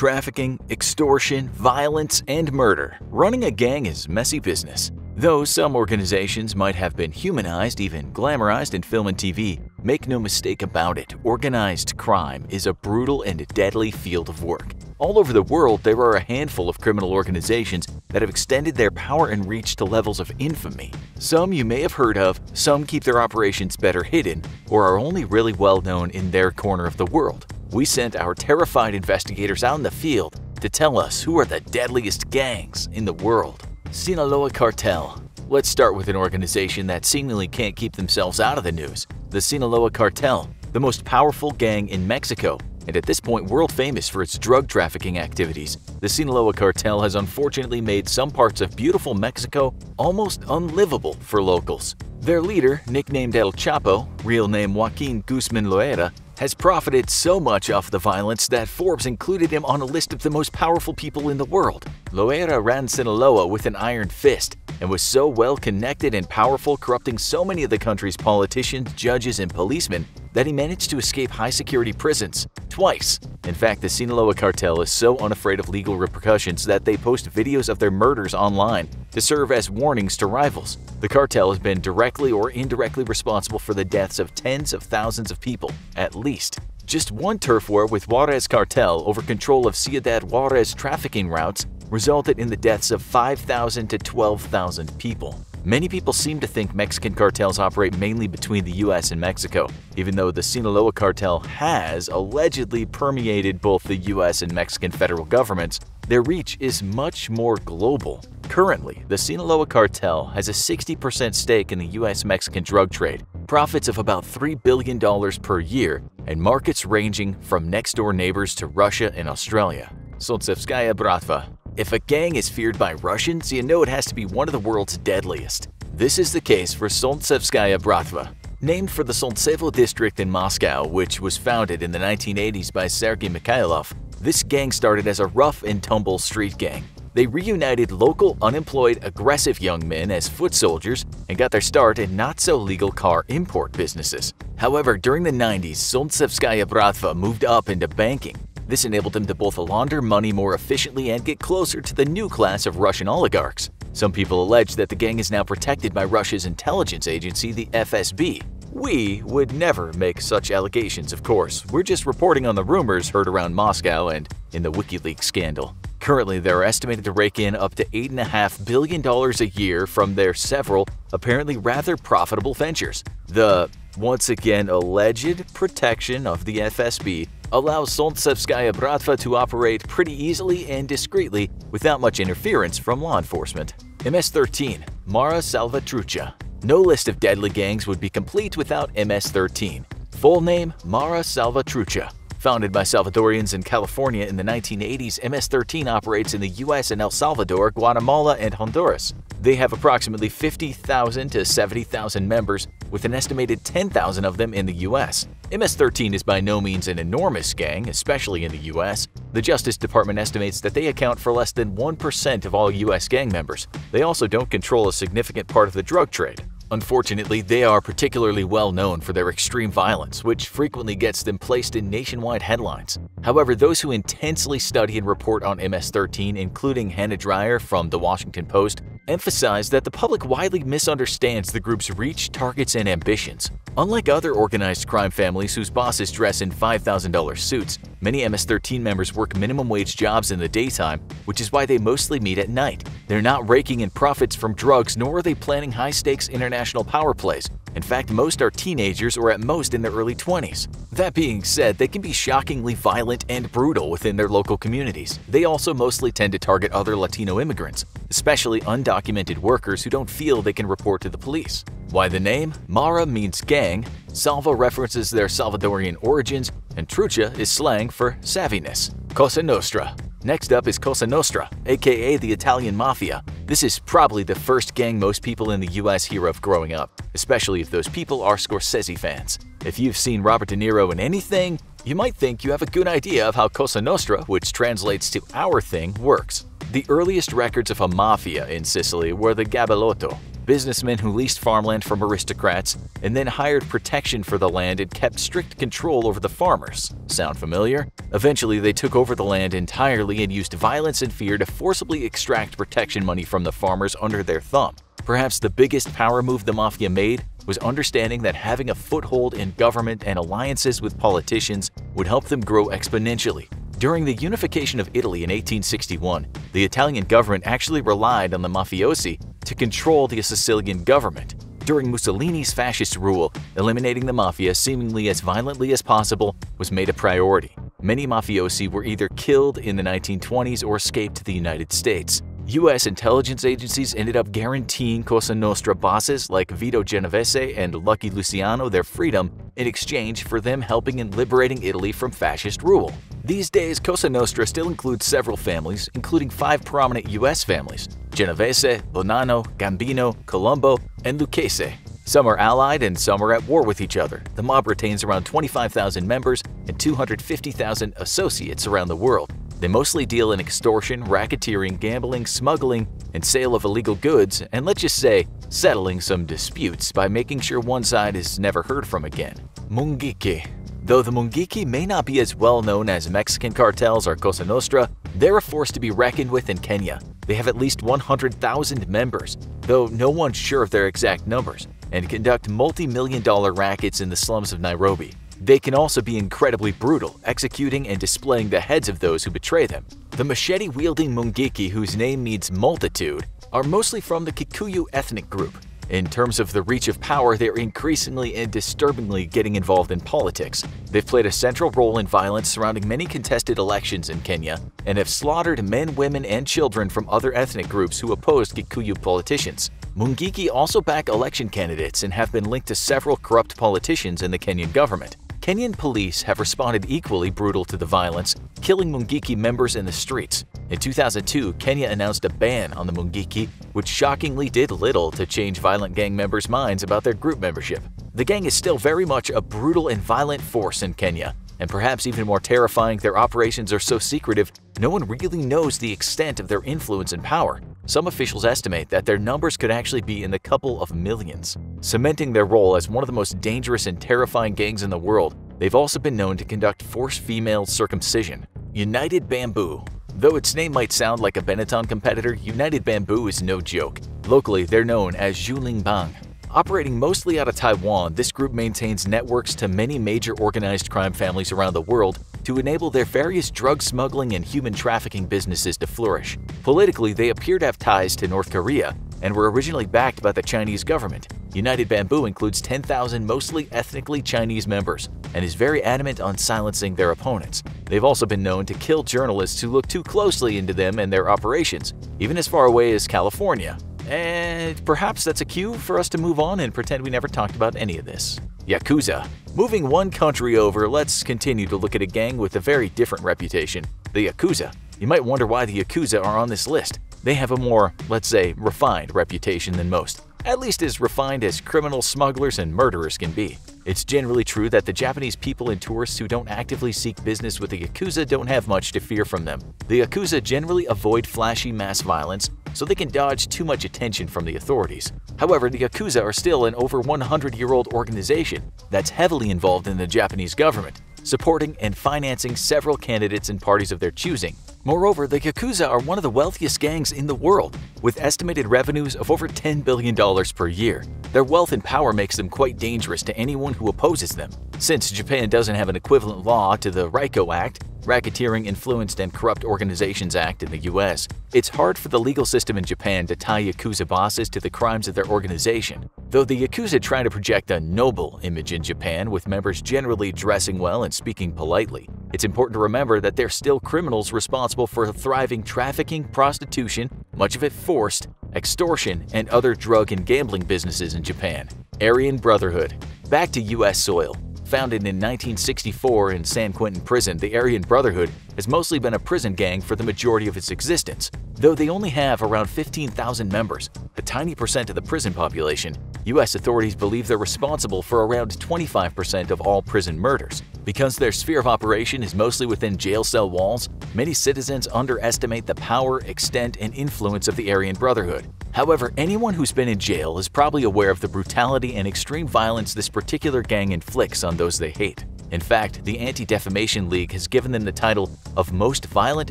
trafficking, extortion, violence, and murder, running a gang is messy business. Though some organizations might have been humanized, even glamorized in film and TV, make no mistake about it, organized crime is a brutal and deadly field of work. All over the world, there are a handful of criminal organizations that have extended their power and reach to levels of infamy. Some you may have heard of, some keep their operations better hidden, or are only really well known in their corner of the world. We sent our terrified investigators out in the field to tell us who are the deadliest gangs in the world. Sinaloa Cartel. Let's start with an organization that seemingly can't keep themselves out of the news the Sinaloa Cartel, the most powerful gang in Mexico, and at this point world famous for its drug trafficking activities. The Sinaloa Cartel has unfortunately made some parts of beautiful Mexico almost unlivable for locals. Their leader, nicknamed El Chapo, real name Joaquin Guzman Loera, has profited so much off the violence that Forbes included him on a list of the most powerful people in the world. Loera ran Sinaloa with an iron fist and was so well connected and powerful, corrupting so many of the country's politicians, judges, and policemen that he managed to escape high security prisons twice. In fact, the Sinaloa cartel is so unafraid of legal repercussions that they post videos of their murders online to serve as warnings to rivals. The cartel has been directly or indirectly responsible for the deaths of tens of thousands of people, at least. Just one turf war with Juarez cartel over control of Ciudad Juarez trafficking routes resulted in the deaths of 5,000 to 12,000 people. Many people seem to think Mexican cartels operate mainly between the US and Mexico, even though the Sinaloa cartel has allegedly permeated both the US and Mexican federal governments. Their reach is much more global. Currently, the Sinaloa cartel has a 60% stake in the US-Mexican drug trade, profits of about $3 billion per year, and markets ranging from next-door neighbors to Russia and Australia. Solntsevskaya Bratva if a gang is feared by Russians, you know it has to be one of the world's deadliest. This is the case for Solntsevskaya Bratva. Named for the Solntsevo district in Moscow, which was founded in the 1980s by Sergei Mikhailov, this gang started as a rough and tumble street gang. They reunited local, unemployed, aggressive young men as foot soldiers and got their start in not-so-legal car import businesses. However, during the 90s, Solntsevskaya Bratva moved up into banking this enabled them to both launder money more efficiently and get closer to the new class of Russian oligarchs. Some people allege that the gang is now protected by Russia's intelligence agency, the FSB. We would never make such allegations, of course. We're just reporting on the rumors heard around Moscow and in the WikiLeaks scandal. Currently, they're estimated to rake in up to $8.5 billion a year from their several, apparently rather profitable ventures. The, once again, alleged protection of the FSB allows Solntsevskaya Bratva to operate pretty easily and discreetly without much interference from law enforcement. MS-13 Mara Salvatrucha No list of deadly gangs would be complete without MS-13. Full name Mara Salvatrucha Founded by Salvadorians in California in the 1980s, MS-13 operates in the US and El Salvador, Guatemala, and Honduras. They have approximately 50,000 to 70,000 members, with an estimated 10,000 of them in the US. MS-13 is by no means an enormous gang, especially in the US. The Justice Department estimates that they account for less than 1% of all US gang members. They also don't control a significant part of the drug trade. Unfortunately, they are particularly well known for their extreme violence, which frequently gets them placed in nationwide headlines. However, those who intensely study and report on MS-13, including Hannah Dreier from The Washington Post, emphasize that the public widely misunderstands the group's reach, targets, and ambitions. Unlike other organized crime families whose bosses dress in $5,000 suits, many MS-13 members work minimum wage jobs in the daytime, which is why they mostly meet at night. They're not raking in profits from drugs nor are they planning high-stakes international power plays. In fact, most are teenagers or at most in their early 20s. That being said, they can be shockingly violent and brutal within their local communities. They also mostly tend to target other Latino immigrants, especially undocumented workers who don't feel they can report to the police. Why the name? Mara means gang, Salva references their Salvadorian origins, and Trucha is slang for savviness. Cosa Nostra. Next up is Cosa Nostra, aka the Italian Mafia. This is probably the first gang most people in the US hear of growing up, especially if those people are Scorsese fans. If you've seen Robert De Niro in anything, you might think you have a good idea of how Cosa Nostra, which translates to our thing, works. The earliest records of a mafia in Sicily were the Gabellotto, businessmen who leased farmland from aristocrats and then hired protection for the land and kept strict control over the farmers. Sound familiar? Eventually, they took over the land entirely and used violence and fear to forcibly extract protection money from the farmers under their thumb. Perhaps the biggest power move the Mafia made was understanding that having a foothold in government and alliances with politicians would help them grow exponentially. During the unification of Italy in 1861, the Italian government actually relied on the mafiosi to control the Sicilian government. During Mussolini's fascist rule, eliminating the mafia seemingly as violently as possible was made a priority. Many mafiosi were either killed in the 1920s or escaped to the United States. U.S. intelligence agencies ended up guaranteeing Cosa Nostra bosses like Vito Genovese and Lucky Luciano their freedom in exchange for them helping in liberating Italy from fascist rule. These days, Cosa Nostra still includes several families, including five prominent U.S. families Genovese, Bonanno, Gambino, Colombo, and Lucchese. Some are allied and some are at war with each other. The mob retains around 25,000 members and 250,000 associates around the world. They mostly deal in extortion, racketeering, gambling, smuggling, and sale of illegal goods, and let's just say, settling some disputes by making sure one side is never heard from again. Mungiki Though the Mungiki may not be as well known as Mexican cartels or Cosa Nostra, they're a force to be reckoned with in Kenya. They have at least 100,000 members, though no one's sure of their exact numbers, and conduct multi-million dollar rackets in the slums of Nairobi. They can also be incredibly brutal, executing and displaying the heads of those who betray them. The machete-wielding Mungiki, whose name means multitude, are mostly from the Kikuyu ethnic group. In terms of the reach of power, they're increasingly and disturbingly getting involved in politics. They've played a central role in violence surrounding many contested elections in Kenya and have slaughtered men, women, and children from other ethnic groups who opposed Kikuyu politicians. Mungiki also back election candidates and have been linked to several corrupt politicians in the Kenyan government. Kenyan police have responded equally brutal to the violence, killing Mungiki members in the streets. In 2002, Kenya announced a ban on the Mungiki, which shockingly did little to change violent gang members' minds about their group membership. The gang is still very much a brutal and violent force in Kenya, and perhaps even more terrifying, their operations are so secretive no one really knows the extent of their influence and power. Some officials estimate that their numbers could actually be in the couple of millions. Cementing their role as one of the most dangerous and terrifying gangs in the world, they've also been known to conduct forced female circumcision. United Bamboo Though its name might sound like a Benetton competitor, United Bamboo is no joke. Locally, they're known as Zhulian Bang. Operating mostly out of Taiwan, this group maintains networks to many major organized crime families around the world to enable their various drug smuggling and human trafficking businesses to flourish. Politically, they appear to have ties to North Korea and were originally backed by the Chinese government. United Bamboo includes 10,000 mostly ethnically Chinese members and is very adamant on silencing their opponents. They've also been known to kill journalists who look too closely into them and their operations, even as far away as California. And perhaps that's a cue for us to move on and pretend we never talked about any of this. Yakuza. Moving one country over, let's continue to look at a gang with a very different reputation, the Yakuza. You might wonder why the Yakuza are on this list. They have a more, let's say, refined reputation than most, at least as refined as criminal smugglers and murderers can be. It's generally true that the Japanese people and tourists who don't actively seek business with the Yakuza don't have much to fear from them. The Yakuza generally avoid flashy mass violence, so they can dodge too much attention from the authorities. However, the Yakuza are still an over 100-year-old organization that's heavily involved in the Japanese government, supporting and financing several candidates and parties of their choosing, Moreover, the Yakuza are one of the wealthiest gangs in the world, with estimated revenues of over $10 billion per year. Their wealth and power makes them quite dangerous to anyone who opposes them. Since Japan doesn't have an equivalent law to the RICO Act, Racketeering Influenced and Corrupt Organizations Act in the US, it's hard for the legal system in Japan to tie Yakuza bosses to the crimes of their organization. Though the Yakuza try to project a noble image in Japan with members generally dressing well and speaking politely, it's important to remember that they're still criminals responsible for thriving trafficking, prostitution, much of it forced, extortion, and other drug and gambling businesses in Japan. Aryan Brotherhood Back to U.S. soil. Founded in 1964 in San Quentin Prison, the Aryan Brotherhood has mostly been a prison gang for the majority of its existence. Though they only have around 15,000 members, a tiny percent of the prison population, U.S. authorities believe they're responsible for around 25% of all prison murders. Because their sphere of operation is mostly within jail cell walls, many citizens underestimate the power, extent, and influence of the Aryan Brotherhood. However, anyone who's been in jail is probably aware of the brutality and extreme violence this particular gang inflicts on those they hate. In fact, the Anti-Defamation League has given them the title of Most Violent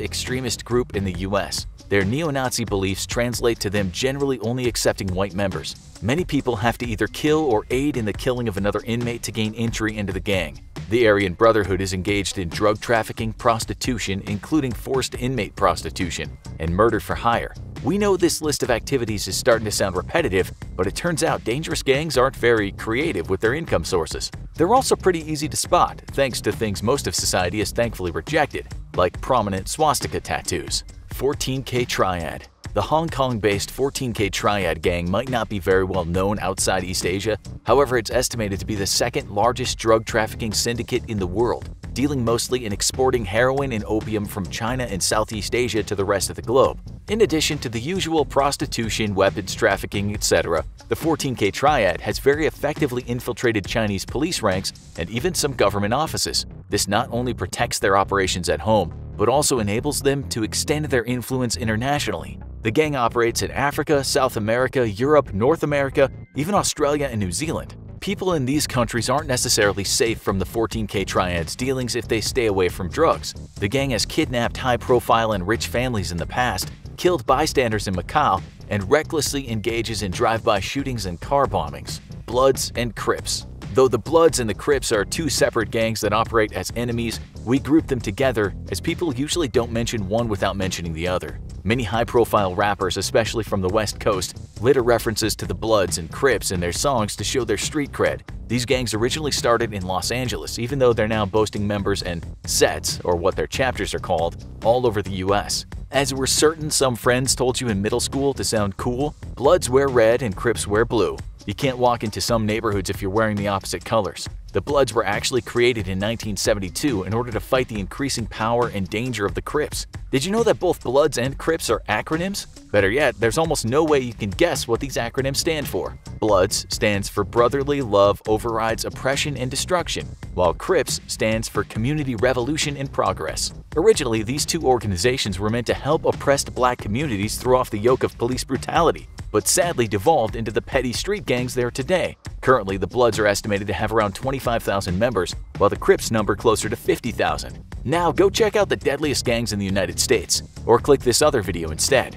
Extremist Group in the US. Their neo-Nazi beliefs translate to them generally only accepting white members. Many people have to either kill or aid in the killing of another inmate to gain entry into the gang. The Aryan Brotherhood is engaged in drug trafficking, prostitution, including forced inmate prostitution, and murder for hire. We know this list of activities is starting to sound repetitive, but it turns out dangerous gangs aren't very creative with their income sources. They're also pretty easy to spot, thanks to things most of society has thankfully rejected, like prominent swastika tattoos. 14K Triad The Hong Kong-based 14K Triad gang might not be very well known outside East Asia, however it's estimated to be the second largest drug trafficking syndicate in the world, dealing mostly in exporting heroin and opium from China and Southeast Asia to the rest of the globe. In addition to the usual prostitution, weapons trafficking, etc., the 14K Triad has very effectively infiltrated Chinese police ranks and even some government offices. This not only protects their operations at home, but also enables them to extend their influence internationally. The gang operates in Africa, South America, Europe, North America, even Australia and New Zealand. People in these countries aren't necessarily safe from the 14K Triad's dealings if they stay away from drugs. The gang has kidnapped high-profile and rich families in the past, killed bystanders in Macau, and recklessly engages in drive-by shootings and car bombings. Bloods and Crips Though the Bloods and the Crips are two separate gangs that operate as enemies, we group them together as people usually don't mention one without mentioning the other. Many high-profile rappers, especially from the West Coast, litter references to the Bloods and Crips in their songs to show their street cred. These gangs originally started in Los Angeles, even though they're now boasting members and sets, or what their chapters are called, all over the US. As we're certain some friends told you in middle school to sound cool, Bloods wear red and Crips wear blue. You can't walk into some neighborhoods if you're wearing the opposite colors. The Bloods were actually created in 1972 in order to fight the increasing power and danger of the Crips. Did you know that both Bloods and Crips are acronyms? Better yet, there's almost no way you can guess what these acronyms stand for. Bloods stands for Brotherly Love Overrides Oppression and Destruction, while Crips stands for Community Revolution and Progress. Originally, these two organizations were meant to help oppressed black communities throw off the yoke of police brutality, but sadly devolved into the petty street gangs there today. Currently, the Bloods are estimated to have around 25,000 members, while the Crips number closer to 50,000. Now go check out the deadliest gangs in the United States, or click this other video instead.